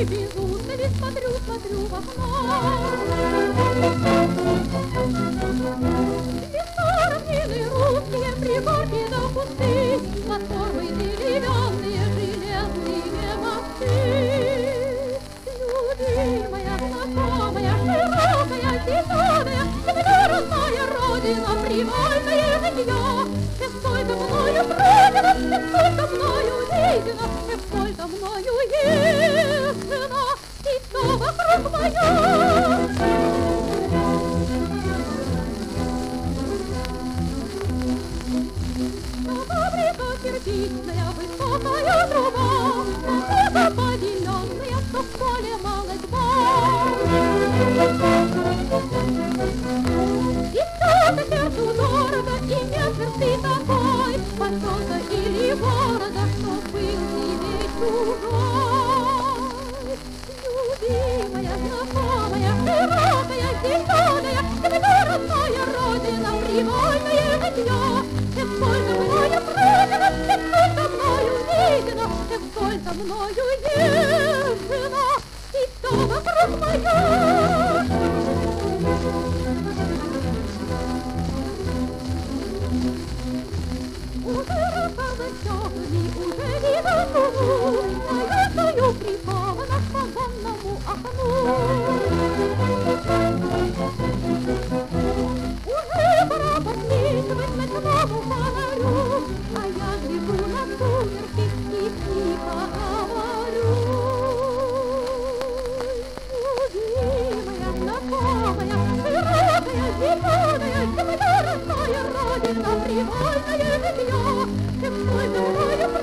Бегут бегут, смотрю, смотрю в окно. Родина, привольное житье, и сколько мною пройдено, и сколько мною видено, и сколько мною езжено, и все вокруг мое. Фабрика кирпичная, высокая и нет черты такой, Поселка или города, что был тебе чужой. Любимая, знакомая, широкая, зеленая, Земля родная родина, привольное житье, И сколько мною пройдено, и сколько мною видено, И сколько мною езжено, и все вокруг мое. Уже рассказать огни, уже видно луну, родина, привольное житье, И сколько мною